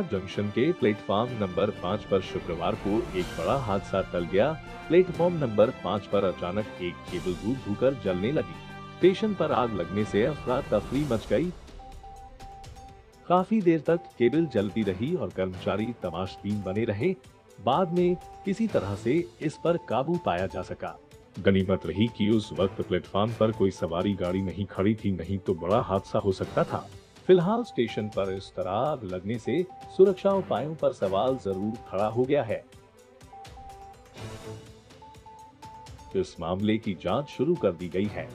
Junction के platform number पाँच पर शुक्रवार को एक बड़ा हादसा टल गया। प्लेटफॉर्म नंबर पाँच पर अचानक एक केबल धू धूकर जलने लगी। स्टेशन पर आग लगने से अफरा तफरी मच गई। काफ़ी देर तक केबल जलती रही और कर्मचारी तमाशबीन बने रहे। बाद में किसी तरह से इस पर काबू पाया जा सका। गनीमत रही कि उस वक्त प्लेटफॉर्म पर कोई सवारी गाड़ी नहीं खड़ी थी, नहीं तो बड़ा हादसा हो सकता था। फ़िलहाल स्टेशन पर इस तरह आग लगने से सुरक्षा उपायों पर सवाल ज़रूर खड़ा हो गया है। इस मामले की जाँच शुरू कर दी गई है।